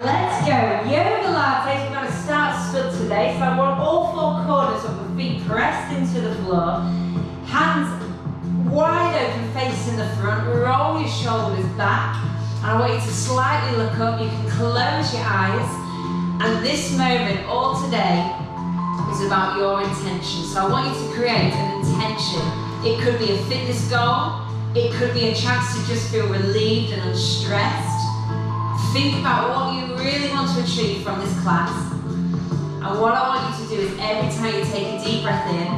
Let's go. Yogilates. We're going to start stood today. So I want all four corners of the feet pressed into the floor. Hands wide open, facing the front. Roll your shoulders back. And I want you to slightly look up. You can close your eyes. And this moment, all today, is about your intention. So I want you to create an intention. It could be a fitness goal. It could be a chance to just feel relieved and unstressed. Think about what you really want to achieve from this class. And what I want you to do is every time you take a deep breath in,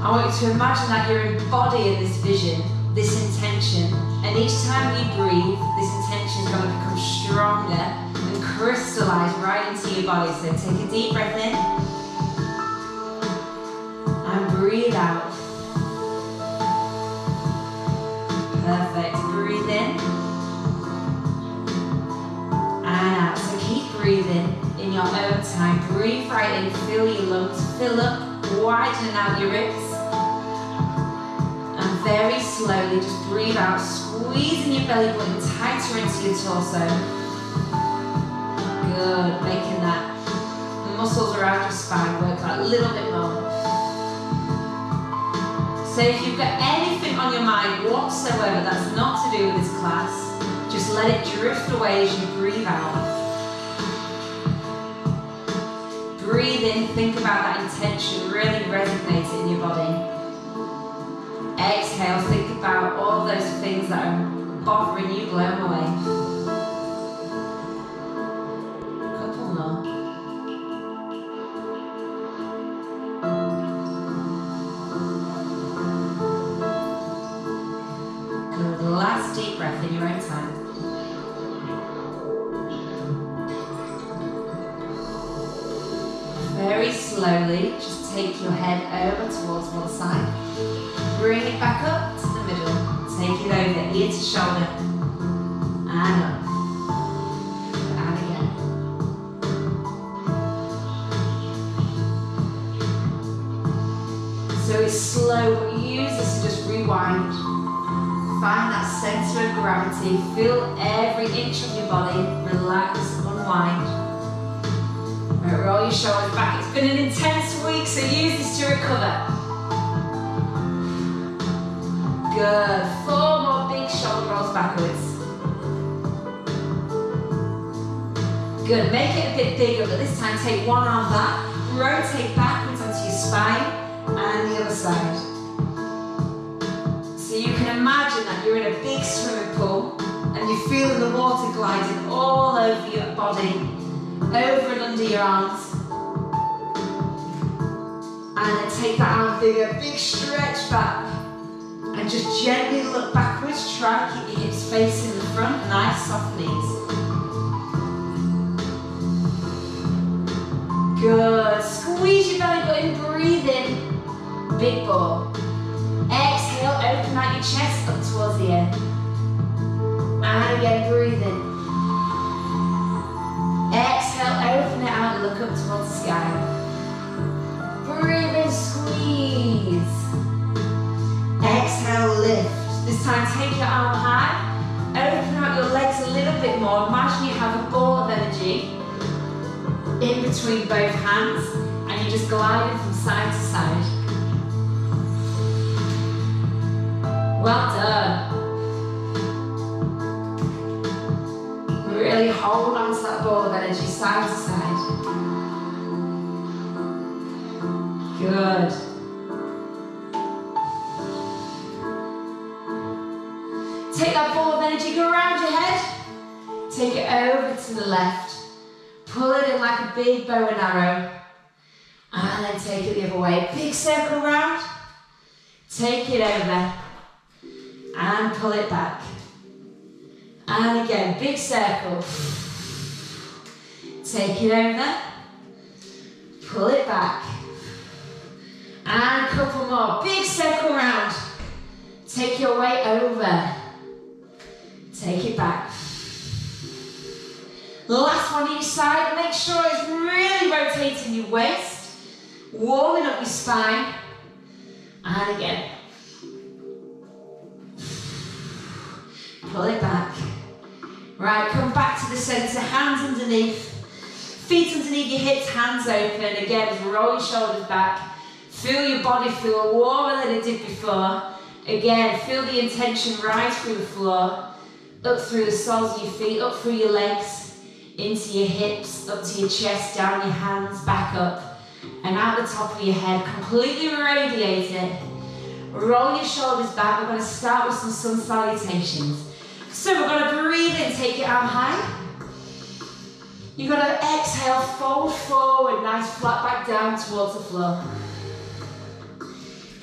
I want you to imagine that you're embodying this vision, this intention. And each time you breathe, this intention is going to become stronger and crystallize right into your body. So take a deep breath in and breathe out. Perfect. Breathing in your own time. Breathe right in, fill your lungs, fill up, widen out your ribs. And very slowly just breathe out, squeezing your belly button tighter into your torso. Good, making that The muscles around your spine work out a little bit more. So if you've got anything on your mind whatsoever that's not to do with this class, just let it drift away as you breathe out. Think about that intention, really resonate in your body. Exhale, think about all those things that are bothering you, blow them away. Over towards one side. Bring it back up to the middle. Take it over, ear to shoulder. And up. And again. So it's slow, but you use this to just rewind. Find that center of gravity. Feel every inch of your body. Relax, unwind. Roll your shoulders back. It's been an intense Good. Four more big shoulder rolls backwards. Good. Make it a bit bigger, but this time take one arm back. Rotate backwards onto your spine and the other side. So you can imagine that you're in a big swimming pool and you're feeling the water gliding all over your body, over and under your arms. And take that arm bigger, big stretch back. And just gently look backwards, try to keep your hips facing the front, nice soft knees. Good, squeeze your belly button, breathe in, big ball. Exhale, open out your chest up towards the end. And again, breathe in. Exhale, open it out, look up towards the sky. In, squeeze. Exhale, lift. This time, take your arm high. Open up your legs a little bit more. Imagine you have a ball of energy in between both hands and you're just gliding from side to side. Well done. Really hold on to that ball of energy side to side. Good. Take that ball of energy, go around your head. Take it over to the left. Pull it in like a big bow and arrow. And then take it the other way. Big circle round. Take it over. And pull it back. And again, big circle. Take it over. Pull it back. And a couple more. Big circle round. Take your weight over. Take it back. Last one each side. Make sure it's really rotating your waist. Warming up your spine. And again. Pull it back. Right, come back to the centre, hands underneath. Feet underneath your hips, hands open. Again, roll your shoulders back. Feel your body feel warmer than it did before. Again, feel the intention rise through the floor, up through the soles of your feet, up through your legs, into your hips, up to your chest, down your hands, back up, and out the top of your head. Completely radiate it. Roll your shoulders back. We're going to start with some sun salutations. So we're going to breathe in, take your arm high. You're going to exhale, fold forward, nice flat back down towards the floor.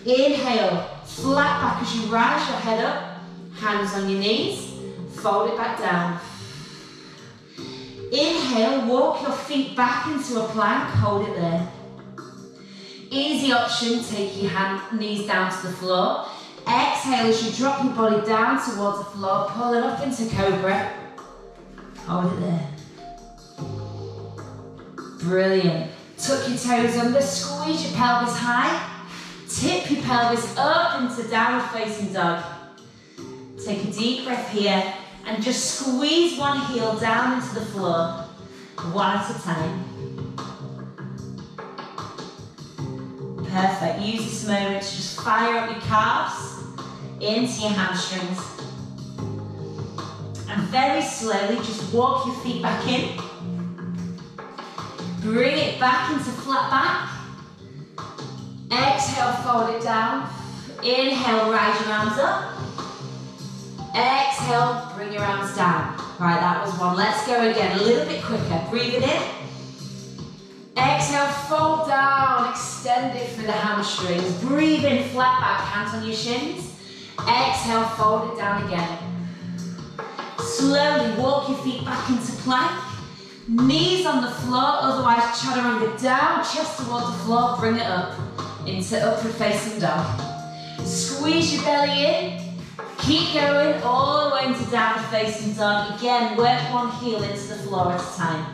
Inhale, flat back as you rise your head up, hands on your knees, fold it back down. Inhale, walk your feet back into a plank, hold it there. Easy option, take your hand, knees down to the floor. Exhale as you drop your body down towards the floor, pull it up into Cobra. Hold it there. Brilliant. Tuck your toes under, squeeze your pelvis high. Tip your pelvis up into downward facing dog. Take a deep breath here and just squeeze one heel down into the floor, one at a time. Perfect. Use this moment to just fire up your calves into your hamstrings. And very slowly just walk your feet back in. Bring it back into flat back. Exhale, fold it down. Inhale, rise your arms up. Exhale, bring your arms down. Right, that was one. Let's go again, a little bit quicker. Breathe it in. Exhale, fold down, extend it through the hamstrings. Breathe in, flat back, hands on your shins. Exhale, fold it down again. Slowly walk your feet back into plank. Knees on the floor, otherwise chaturanga down, chest towards the floor, bring it up into upward facing dog. Squeeze your belly in. Keep going all the way into downward facing dog. Again, work one heel into the floor at a time.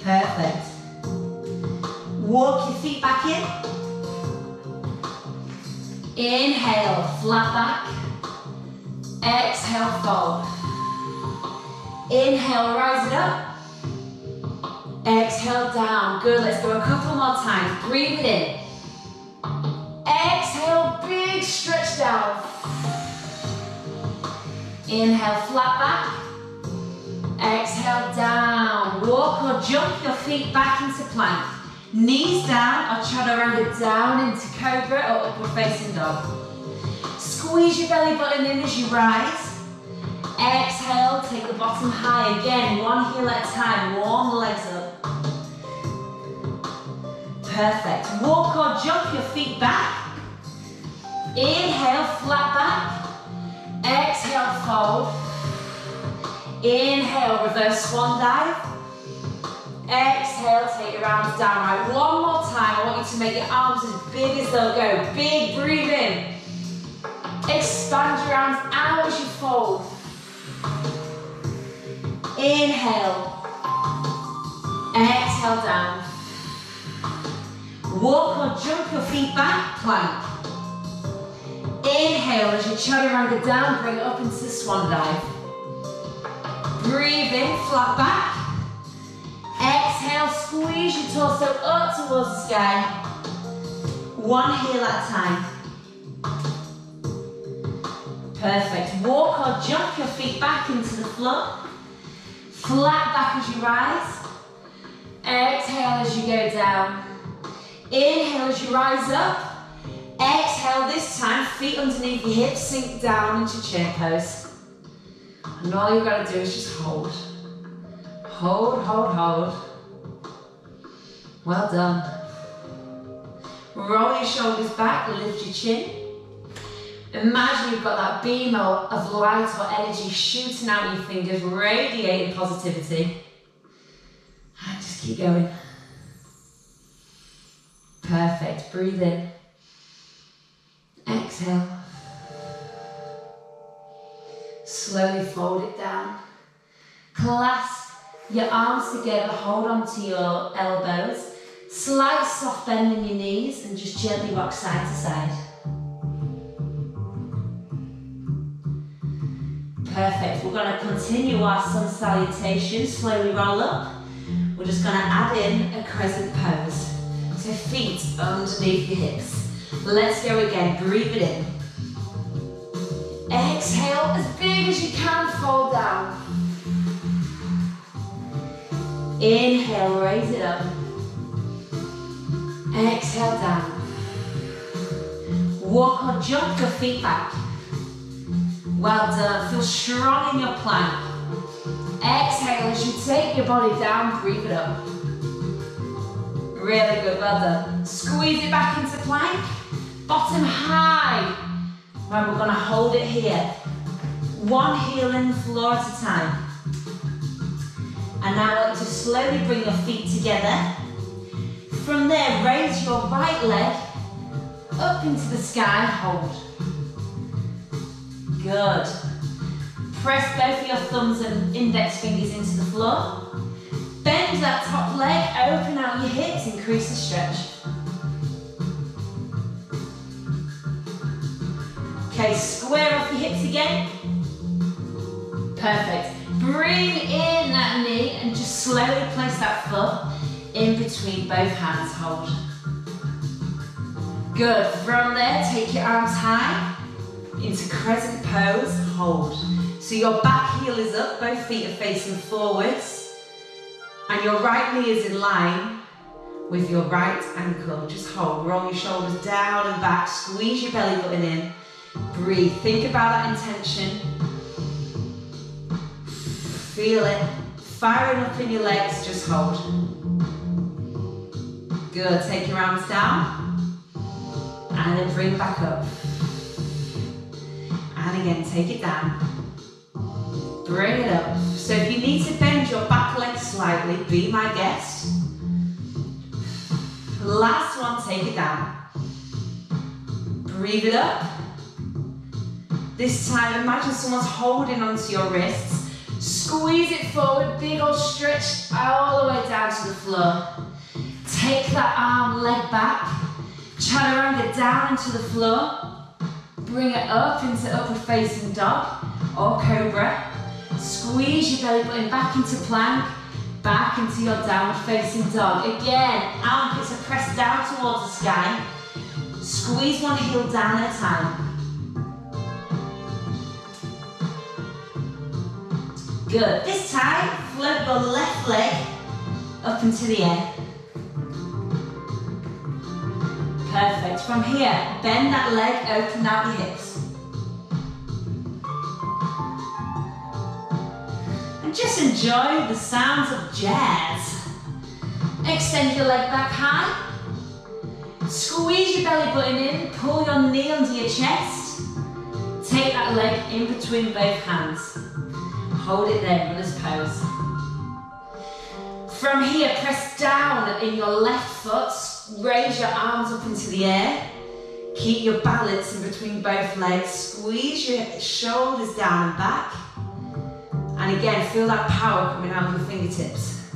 Perfect. Walk your feet back in. Inhale, flat back. Exhale, fold. Inhale, rise it up. Exhale, down. Good, let's go a couple more times. Breathe it in. Exhale, big stretch down. Inhale, flat back. Exhale, down. Walk or jump your feet back into plank. Knees down or chaturanga down into cobra or upward facing dog. Squeeze your belly button in as you rise. Exhale, take the bottom high again, one heel at a time, warm the legs up. Perfect. Walk or jump your feet back. Inhale, flat back. Exhale, fold. Inhale, reverse swan dive. Exhale, take your arms down. Right, one more time. I want you to make your arms as big as they'll go. Big breathe in. Expand your arms out as you fold. Inhale. Exhale down. Walk or jump your feet back, plank. Inhale as you chaturanga down, bring it up into the swan dive. Breathe in, flat back. Exhale, squeeze your torso up towards the sky. One heel at a time. Perfect. Walk or jump your feet back into the floor. Flat back as you rise. Exhale as you go down. Inhale as you rise up. Exhale this time, feet underneath your hips, sink down into chair pose. And all you've got to do is just hold. Hold, hold, hold. Well done. Roll your shoulders back, lift your chin. Imagine you've got that beam of light or energy shooting out your fingers, radiating positivity. And just keep going. Perfect. Breathe in. Exhale. Slowly fold it down. Clasp your arms together, hold on to your elbows. Slight soft bend in your knees and just gently rock side to side. Perfect. We're going to continue our sun salutation. Slowly roll up. We're just going to add in a crescent pose. So feet underneath your hips. Let's go again. Breathe it in. Exhale as big as you can, fold down. Inhale, raise it up. Exhale down. Walk or jump your feet back. Well done. Feel strong in your plank. Exhale as you take your body down, breathe it up. Really good, well done. Squeeze it back into plank. Bottom high. Right, we're gonna hold it here. One heel in the floor at a time. And now I want to slowly bring your feet together. From there, raise your right leg up into the sky, hold. Good. Press both of your thumbs and index fingers into the floor. Bend that top leg, open out your hips, increase the stretch. Okay, square off your hips again. Perfect. Bring in that knee and just slowly place that foot in between both hands, hold. Good, from there, take your arms high into crescent pose, hold. So your back heel is up, both feet are facing forwards, and your right knee is in line with your right ankle. Just hold, roll your shoulders down and back, squeeze your belly button in, breathe. Think about that intention. Feel it, firing up in your legs, just hold. Good, take your arms down, and then bring back up. And again, take it down. Bring it up. So if you need to bend your back leg slightly, be my guest. Last one, take it down. Breathe it up. This time, imagine someone's holding onto your wrists. Squeeze it forward, big old stretch all the way down to the floor. Take that arm, leg back. Chaturanga down into the floor. Bring it up into upward facing dog or cobra. Squeeze your belly button back into plank, back into your downward facing dog. Again, armpits are pressed down towards the sky. Squeeze one heel down at a time. Good. This time, float your left leg up into the air. Perfect. From here, bend that leg, open out your hips. And just enjoy the sounds of jazz. Extend your leg back high. Squeeze your belly button in, pull your knee under your chest. Take that leg in between both hands. Hold it there this pose. From here, press down in your left foot, raise your arms up into the air. Keep your balance in between both legs. Squeeze your shoulders down and back. And again, feel that power coming out of your fingertips.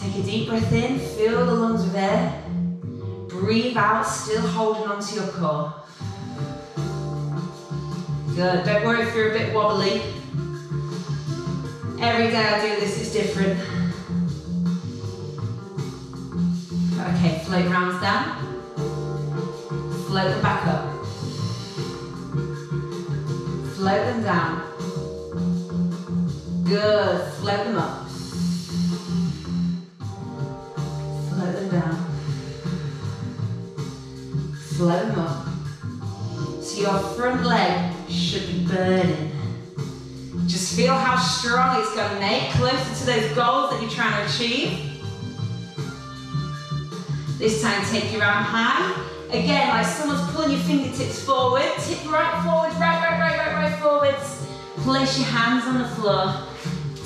Take a deep breath in, fill the lungs with air. Breathe out, still holding onto your core. Good, don't worry if you're a bit wobbly. Every day I do this, it's different. Okay, float arms down. Float them back up. Float them down. Good, float them up. Float them down. Float them up. So your front leg should be burning. Just feel how strong it's going to make, closer to those goals that you're trying to achieve. This time, take your arm high. Again, like someone's pulling your fingertips forward. Tip right forward, right, right, right, right, right forwards. Place your hands on the floor.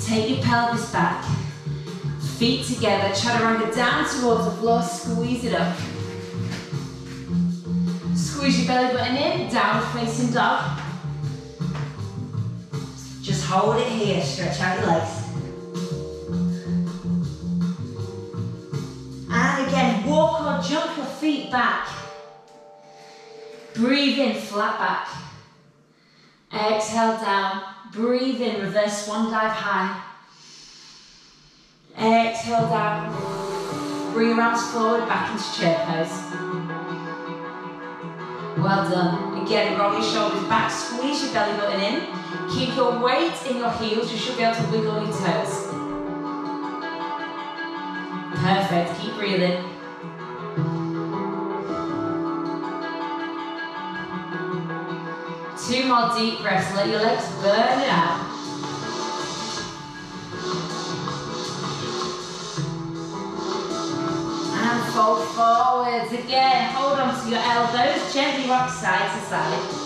Take your pelvis back. Feet together. Chaturanga down towards the floor. Squeeze it up. Squeeze your belly button in. down facing dog. Just hold it here. Stretch out your legs. Again, walk or jump your feet back. Breathe in, flat back. Exhale down. Breathe in, reverse swan dive high. Exhale down. Bring your arms forward, back into chair pose. Well done. Again, roll your shoulders back, squeeze your belly button in. Keep your weight in your heels, you should be able to wiggle your toes. Perfect, keep breathing. Two more deep breaths, let your legs burn it out. And fold forwards again. Hold on to your elbows, gently rock side to side.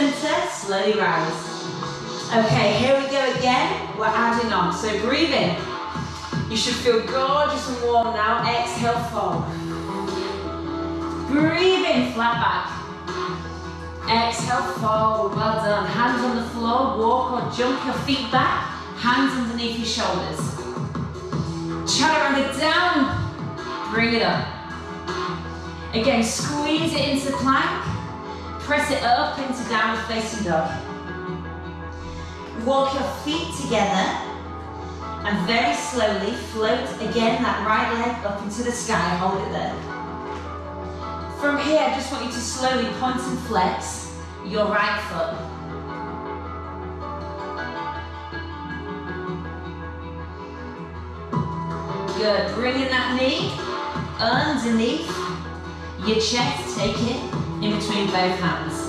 Center, slowly rise. Okay, here we go again. We're adding on. So breathe in. You should feel gorgeous and warm now. Exhale, fold. Breathe in, flat back. Exhale, forward, well done. Hands on the floor, walk or jump your feet back. Hands underneath your shoulders. Chaturanga down, bring it up. Again, squeeze it into plank. Press it up into downward facing dog. Walk your feet together and very slowly float again that right leg up into the sky. Hold it there. From here, I just want you to slowly point and flex your right foot. Good. Bringing that knee underneath your chest. Take it in between both hands.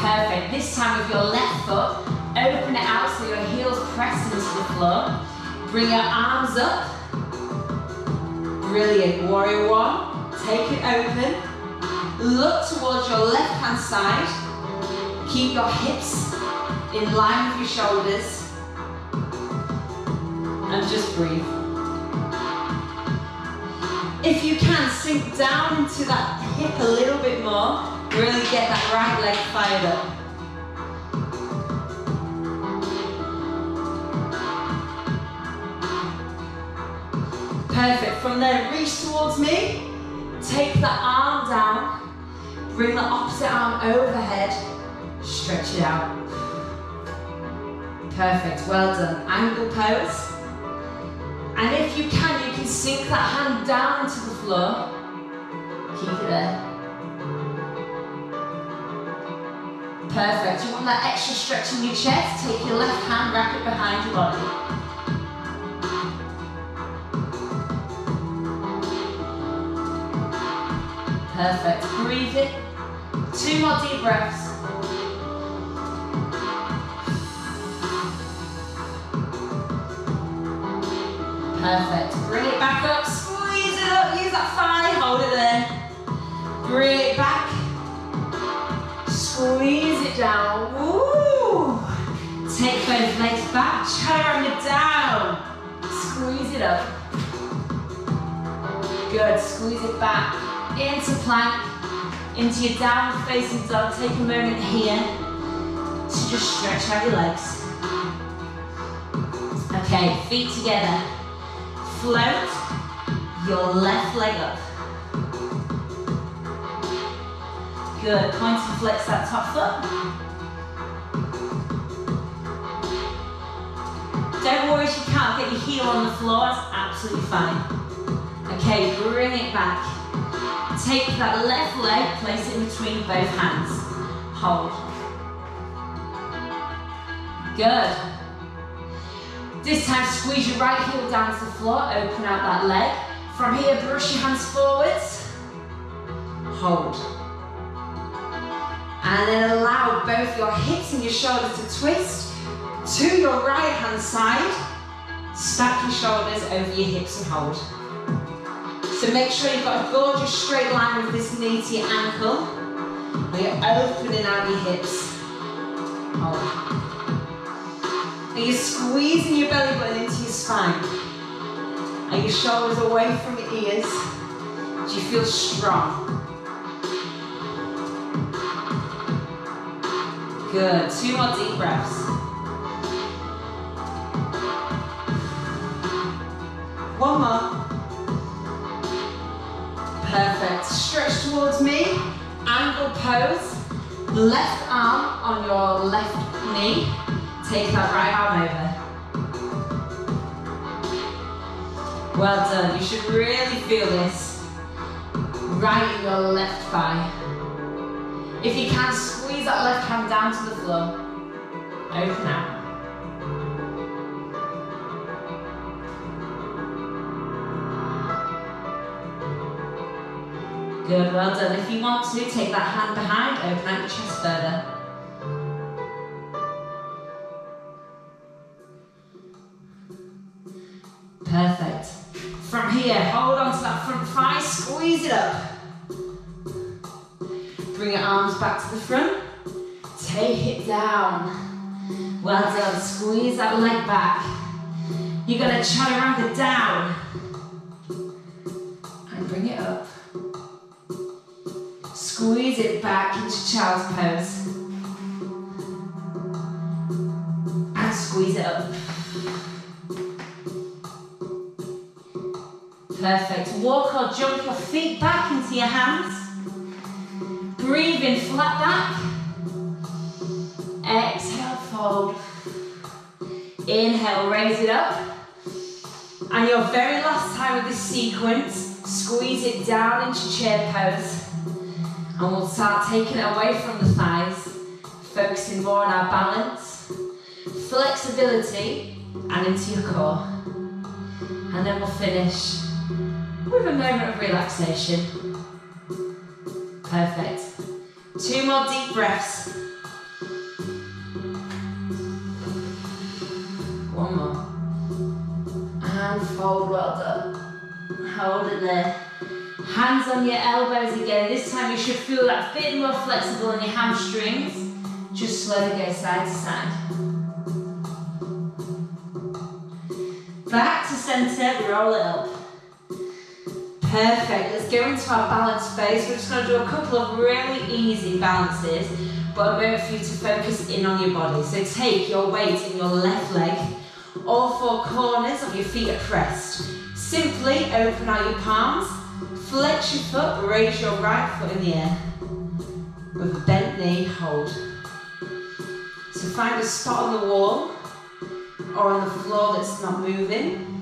Perfect. This time with your left foot, open it out so your heels press into the floor. Bring your arms up. Brilliant. Warrior one. Take it open. Look towards your left hand side. Keep your hips in line with your shoulders. And just breathe. If you can, sink down into that hip a little bit more. Really get that right leg fired up. Perfect. From there, reach towards me. Take that arm down. Bring the opposite arm overhead. Stretch it out. Perfect. Well done. Angle pose. And if you can, can sink that hand down into the floor. Keep it there. Perfect. You want that extra stretch in your chest? Take your left hand, wrap it behind your body. Perfect. Breathe it. Two more deep breaths. Perfect. Bring it back. Squeeze it down. Woo! Take both legs back. turn Chaturanga down. Squeeze it up. Good. Squeeze it back into plank, into your downward facing dog. Take a moment here to just stretch out your legs. Okay, feet together. Float your left leg up. Good, point and flex that top foot. Don't worry if you can't get your heel on the floor, it's absolutely fine. Okay, bring it back. Take that left leg, place it between both hands. Hold. Good. This time, squeeze your right heel down to the floor, open out that leg. From here, brush your hands forwards. Hold. And then allow both your hips and your shoulders to twist to your right hand side. Stack your shoulders over your hips and hold. So make sure you've got a gorgeous straight line with this knee to your ankle. Where you're opening out your hips. Hold. And you're squeezing your belly button into your spine. And your shoulders away from your ears. Do you feel strong? Good. Two more deep breaths. One more. Perfect. Stretch towards me. Angle pose. Left arm on your left knee. Take that right arm over. Well done. You should really feel this. Right in your left thigh. If you can, squeeze that left hand down to the floor. Open out. Good, well done. If you want to, take that hand behind, open out your chest further. Perfect. From here, hold on to that front thigh, squeeze it up. Back to the front. Take it down. Well done. Squeeze that leg back. You're going to chaturanga down. And bring it up. Squeeze it back into child's pose. And squeeze it up. Perfect. Walk or jump your feet back into your hands. Breathe in flat back. Exhale, fold. Inhale, raise it up. And your very last time of this sequence, squeeze it down into chair pose. And we'll start taking it away from the thighs, focusing more on our balance, flexibility, and into your core. And then we'll finish with a moment of relaxation. Perfect. Two more deep breaths. One more. And fold, well done. Hold it there. Hands on your elbows again. This time you should feel that bit more flexible in your hamstrings. Just slowly go side to side. Back to centre, roll it up. Perfect, let's go into our balance phase. We're just going to do a couple of really easy balances, but a moment for you to focus in on your body. So take your weight in your left leg. All four corners of your feet are pressed. Simply open out your palms, flex your foot, raise your right foot in the air. With a bent knee, hold. So find a spot on the wall or on the floor that's not moving.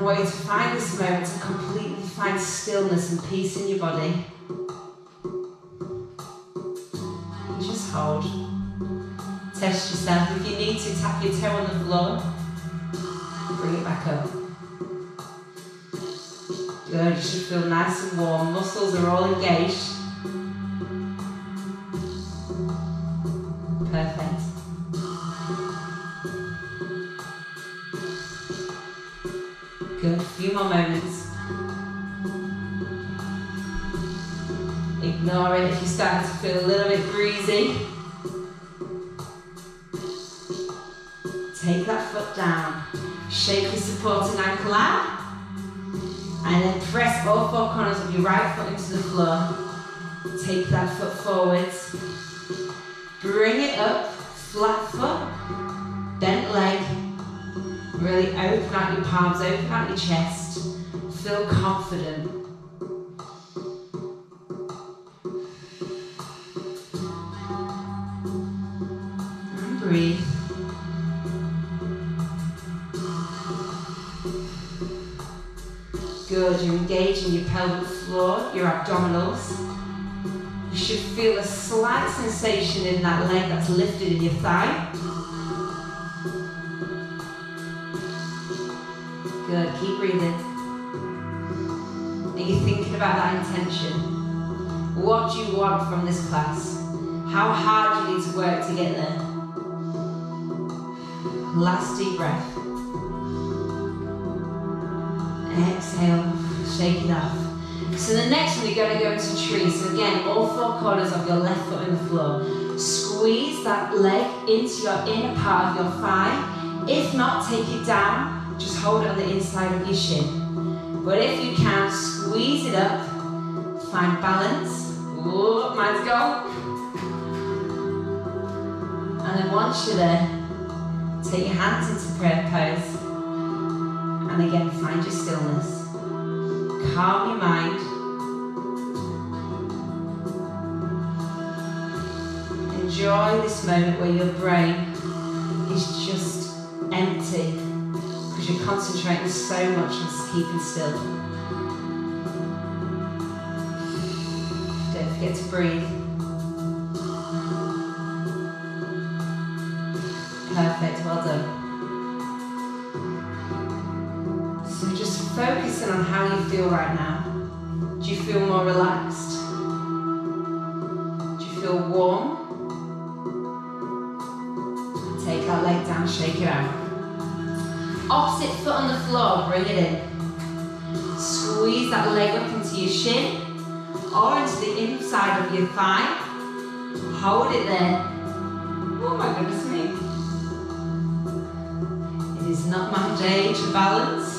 Want you to find this moment to completely find stillness and peace in your body. And just hold. Test yourself. If you need to, tap your toe on the floor. Bring it back up. Good, you should feel nice and warm. Muscles are all engaged. Perfect. Good, few more moments. Ignore it if you start to feel a little bit breezy. Take that foot down. Shake your supporting ankle out. And then press all four corners of your right foot into the floor. Take that foot forwards. Bring it up, flat foot, bent leg. Really open out your palms, open out your chest. Feel confident. Breathe. Good, you're engaging your pelvic floor, your abdominals. You should feel a slight sensation in that leg that's lifted in your thigh. Keep breathing. Are you thinking about that intention? What do you want from this class? How hard do you need to work to get there? Last deep breath. Exhale, shake it off. So the next one, you're going to go into tree. So again, all four corners of your left foot on the floor. Squeeze that leg into your inner part of your thigh. If not, take it down just hold it on the inside of your shin. But if you can, squeeze it up, find balance. Ooh, mine's gone. And then once you're there, take your hands into prayer pose. And again, find your stillness. Calm your mind. Enjoy this moment where your brain is just empty you're concentrating so much on keeping still. Don't forget to breathe. Perfect, well done. So just focusing on how you feel right now. Do you feel more relaxed? Do you feel warm? Take that leg down, shake it out. Opposite foot on the floor, bring it in. Squeeze that leg up into your shin or into the inside of your thigh. Hold it there. Oh my goodness me. It is not my day to balance.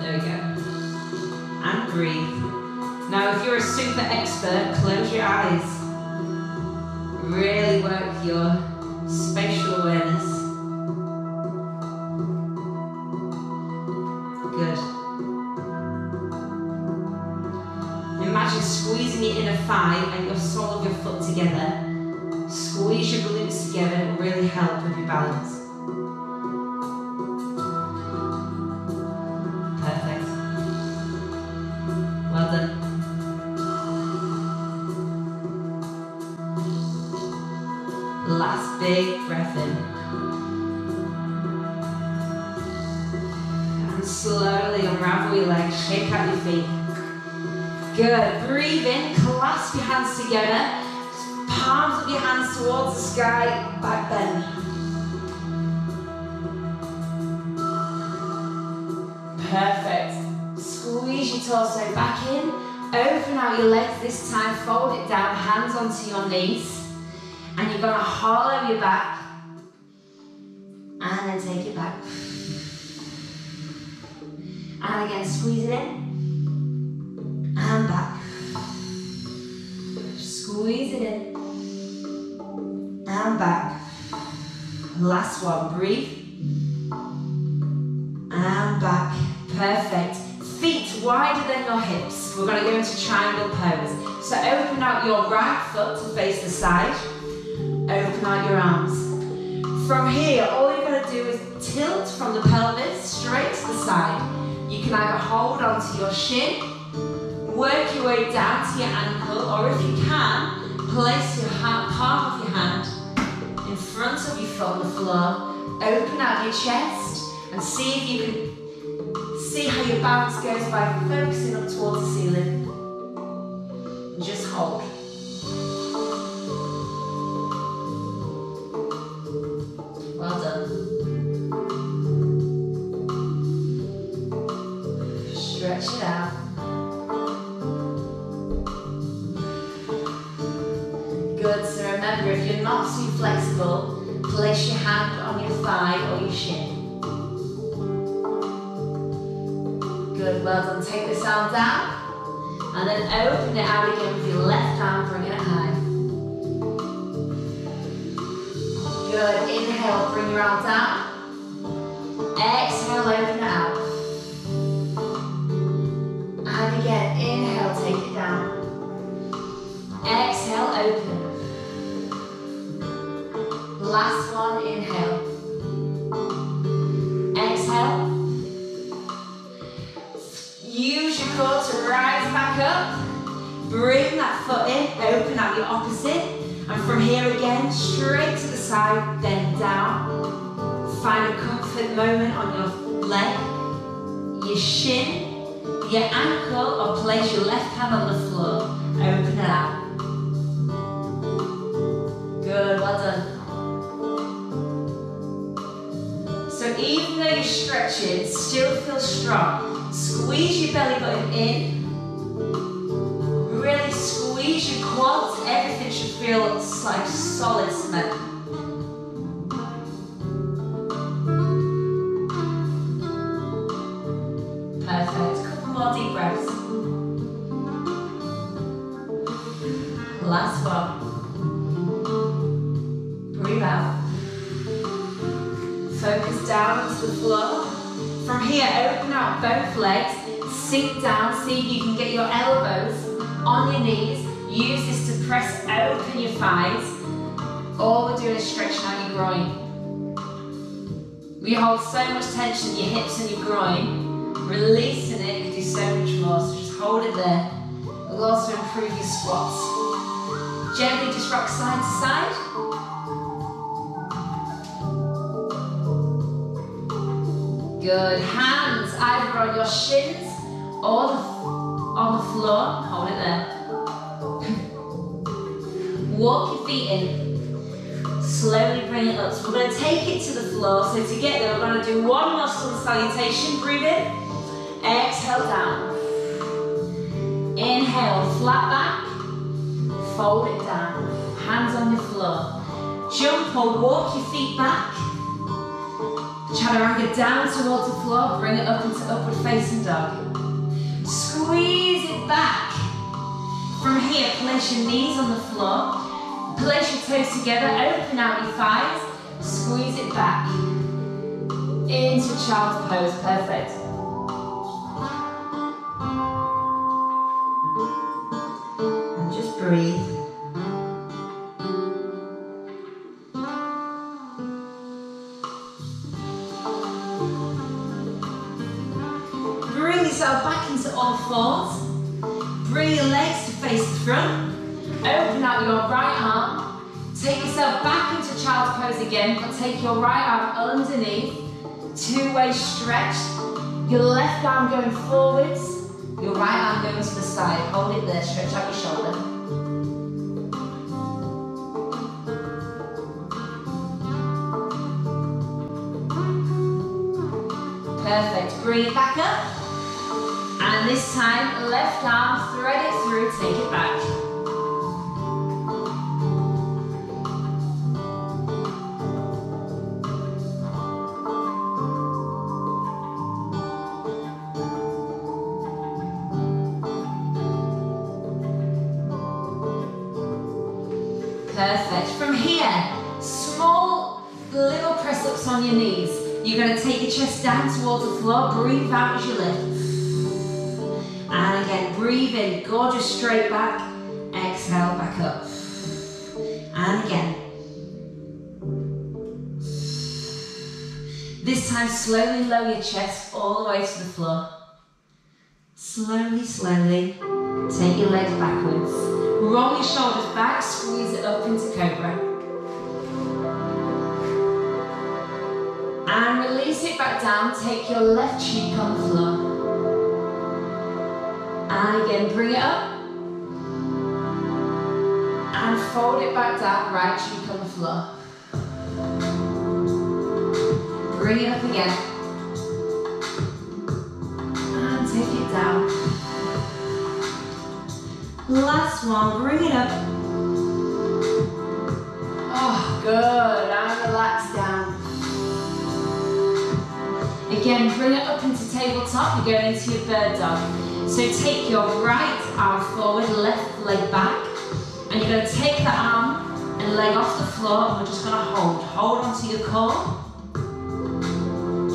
There we go. And breathe. Now, if you're a super expert, close your eyes. Really work your spatial awareness. Thigh and your sole of your foot together. Squeeze your glutes together, it will really help with your balance. Perfect. Well done. Last big breath in. And slowly unravel your legs, shake out your feet. Good. Breathe in, clasp your hands together. Palms of your hands towards the sky, back bend. Perfect. Squeeze your torso back in. Open out your legs this time, fold it down, hands onto your knees. And you're gonna hollow your back. And then take it back. And again, squeeze it in. And back. Squeeze it in. And back. Last one, breathe. And back. Perfect. Feet wider than your hips. We're going to go into triangle pose. So open out your right foot to face the side. Open out your arms. From here, all you're to do is tilt from the pelvis straight to the side. You can either hold onto your shin, work your way down to your ankle, or if you can, place your hand, palm of your hand in front of your foot on the floor. Open out your chest and see if you can See how your balance goes by focusing up towards the ceiling. And just hold. Take this arm down. And then open it out again with your left arm, bringing it high. Good, inhale, bring your arm down. Up. Bring that foot in, open out your opposite. And from here again, straight to the side, then down. Find a comfort moment on your leg, your shin, your ankle, or place your left hand on the floor. Open it out. Good, well done. So even though you're stretching, still feel strong. Squeeze your belly button in. Like solid cement. Perfect. Couple more deep breaths. Last one. Breathe out. Focus down to the floor. From here, open out both legs, sink down, see if you can get your elbows on your knees. Use this to press open your thighs. All we're doing is stretching out your groin. We hold so much tension in your hips and your groin. Releasing it, you do so much more. So just hold it there. It will also improve your squats. Gently just rock side to side. Good. Hands either on your shins or on the floor. Hold it there. Walk your feet in. Slowly bring it up. So we're going to take it to the floor. So to get there, we're going to do one muscle salutation. Breathe in. Exhale down. Inhale, flat back. Fold it down. Hands on the floor. Jump or walk your feet back. Chaturanga down towards the floor. Bring it up into upward facing dog. Squeeze it back. From here, place your knees on the floor. Place your toes together, open out your thighs, squeeze it back. Into child's pose, perfect. Stretch. Your left arm going forwards. Your right arm going to the side. Hold it there, stretch out your shoulder. Perfect. Bring it back up. And this time, left arm, thread it through, take it back. Down towards the floor. Breathe out as you lift. And again, breathe in. Gorgeous straight back. Exhale, back up. And again. This time, slowly lower your chest all the way to the floor. Slowly, slowly, take your legs backwards. Roll your shoulders back, squeeze it up into Cobra. And release it back down, take your left cheek on the floor. And again, bring it up. And fold it back down, right cheek on the floor. Bring it up again. And take it down. Last one, bring it up. Oh, good, Again, bring it up into tabletop, you're going into your bird dog. So take your right arm forward, left leg back, and you're going to take the arm and leg off the floor, and we're just going to hold. Hold onto your core.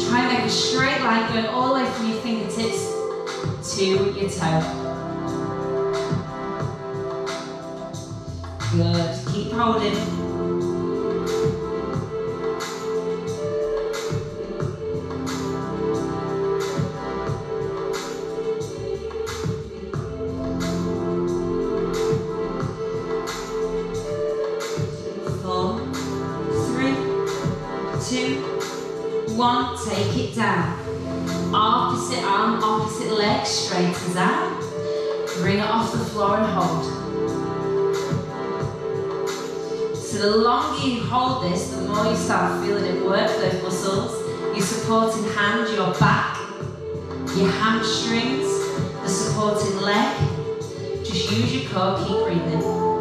Try and make a straight line going all the way from your fingertips to your toe. Good. Keep holding. Down. Opposite arm, opposite leg, straight as out. Bring it off the floor and hold. So the longer you hold this, the more you start feeling it work those muscles. Your supporting hand, your back, your hamstrings, the supporting leg. Just use your core, keep breathing.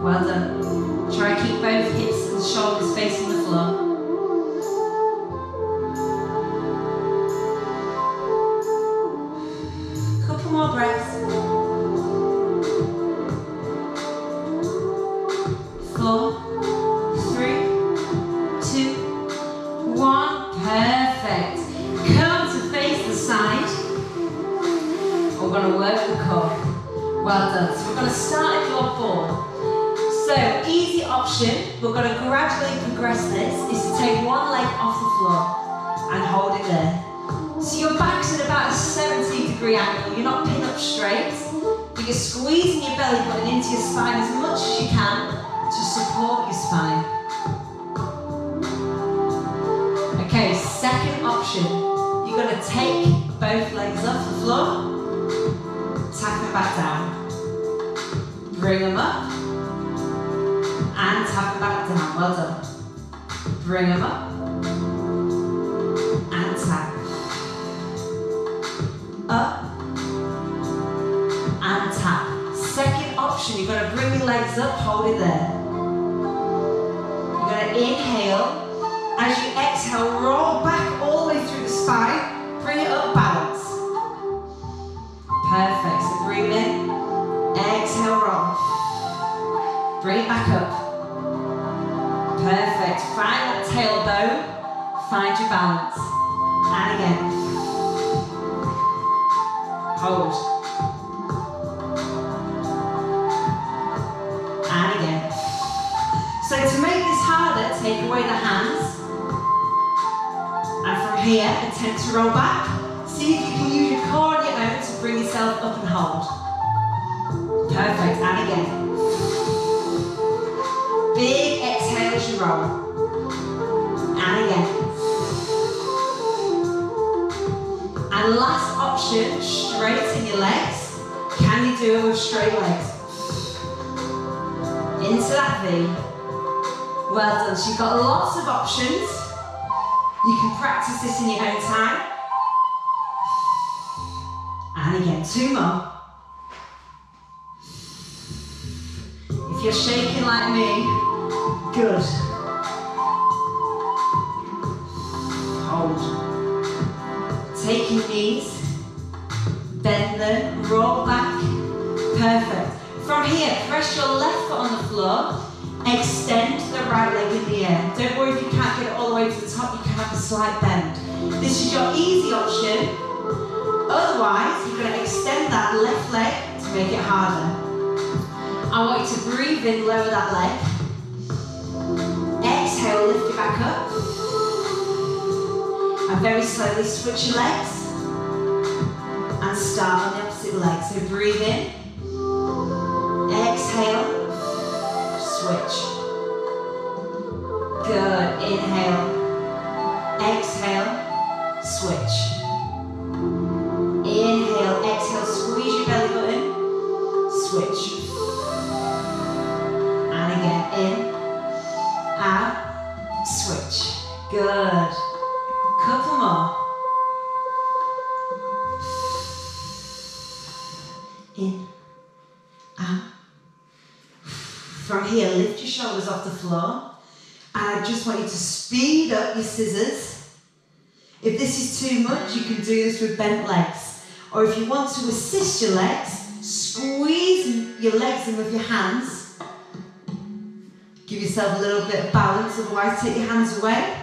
Well done. Try to keep both hips and shoulders facing the floor. Bring it back up. Perfect. Find that tailbone. Find your balance. And again. Hold. And again. So to make this harder, take away the hands. And from here, attempt to roll back. See if you can use your core on your own to bring yourself up and hold. Perfect. And again. Option, your legs. Can you do it with straight legs? Into that V. Well done. So you've got lots of options. You can practice this in your own time. And again, two more. If you're shaking like me, good. Hold. Take your knees, them, roll back. Perfect. From here, press your left foot on the floor, extend the right leg in the air. Don't worry if you can't get it all the way to the top, you can have a slight bend. This is your easy option. Otherwise, you're to extend that left leg to make it harder. I want you to breathe in, lower that leg. Exhale, lift it back up. And very slowly switch your legs. And start on the opposite leg. So breathe in. Bent legs. Or if you want to assist your legs, squeeze your legs in with your hands. Give yourself a little bit of balance, otherwise take your hands away.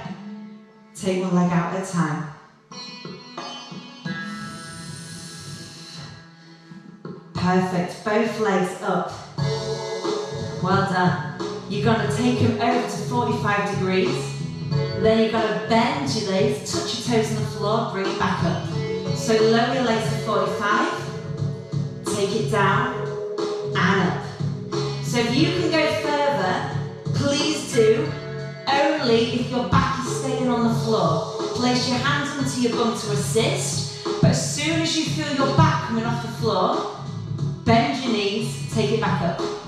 Take one leg out at a time. Perfect, both legs up. Well done. You're to take them over to 45 degrees. Then you're to bend your legs, touch your toes on the floor, bring it back up. So lower your legs to 45, take it down, and up. So if you can go further, please do, only if your back is staying on the floor. Place your hands onto your bum to assist, but as soon as you feel your back coming off the floor, bend your knees, take it back up.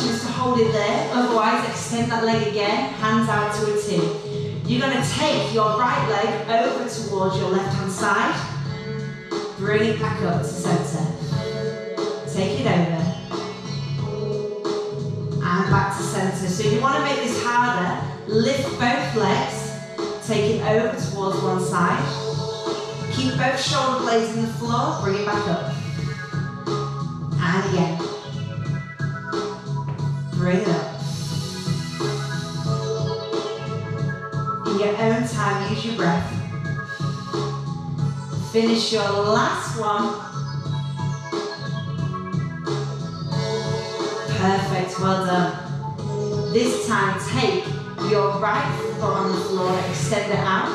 Option is to hold it there, otherwise extend that leg again, hands out to a T. You're going to take your right leg over towards your left hand side, bring it back up to centre. Take it over. And back to centre. So if you want to make this harder, lift both legs, take it over towards one side. Keep both shoulder blades in the floor, bring it back up. And again. Bring it up. In your own time, use your breath. Finish your last one. Perfect, well done. This time, take your right foot on the floor, extend it out.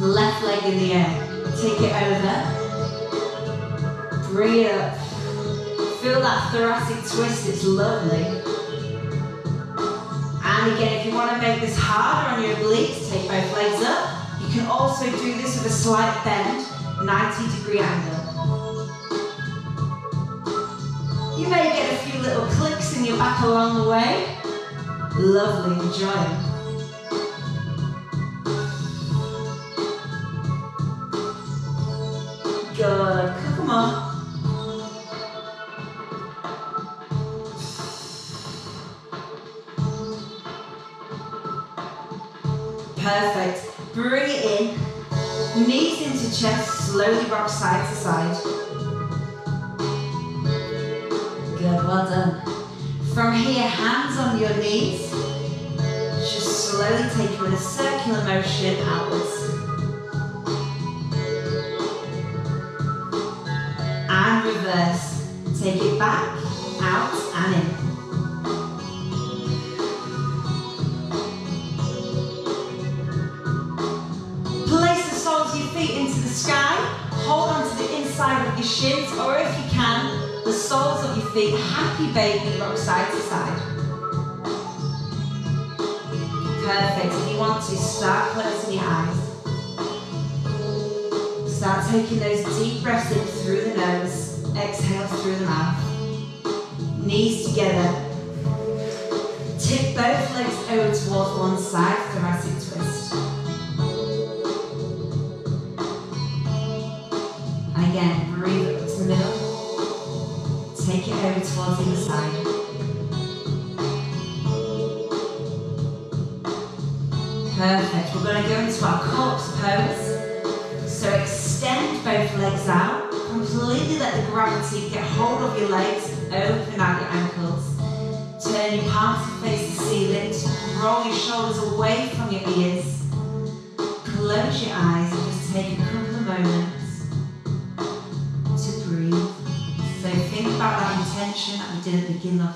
Left leg in the air. Take it over. Bring it up. Feel that thoracic twist, it's lovely. And again, if you want to make this harder on your obliques, take both legs up. You can also do this with a slight bend, 90 degree angle. You may get a few little clicks in your back along the way. Lovely, enjoy Slowly rock side to side. Good. Well done. From here, hands on your knees. Just slowly take you in a circular motion outwards. Hold on to the inside of your shins, or if you can, the soles of your feet. Happy baby, rock side to side. Perfect. If you want to, start closing your eyes. Start taking those deep breaths in through the nose. Exhale through the mouth. Knees together. Tip both legs over towards one side, thoracic Perfect. We're going to go into our corpse pose. So extend both legs out completely let the gravity get hold of your legs, open out your ankles. Turn your palms to face the ceiling, roll your shoulders away from your ears.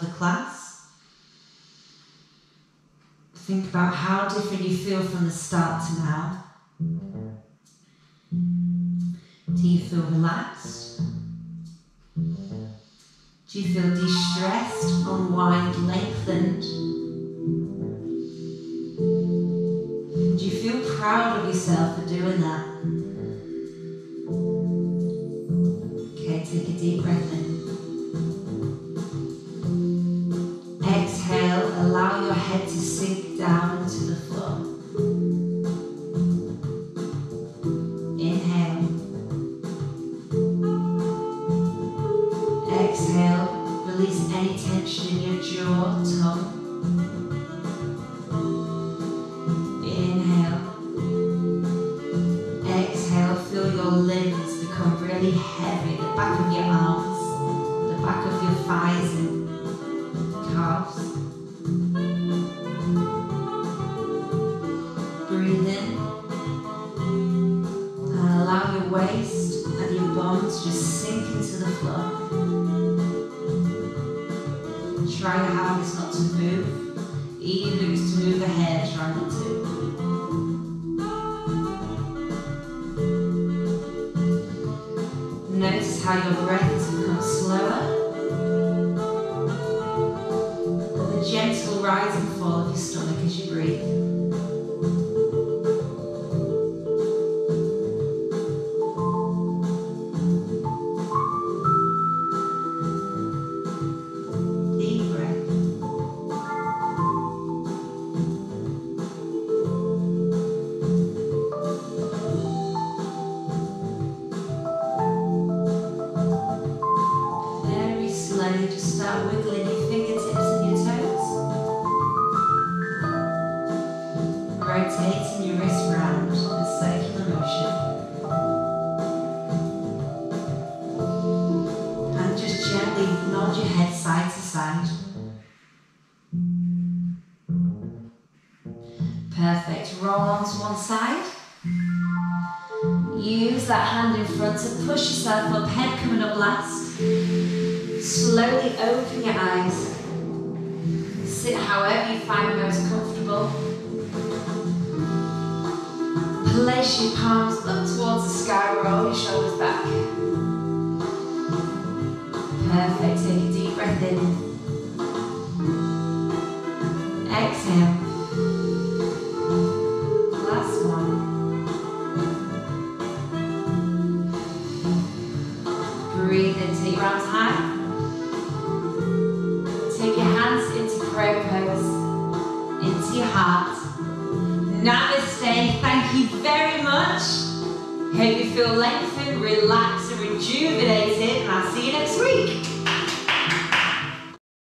The class. Think about how different you feel from the start to now. Do you feel relaxed? Do you feel de-stressed, unwind, lengthened? Do you feel proud of yourself for doing that? Okay, take a deep breath push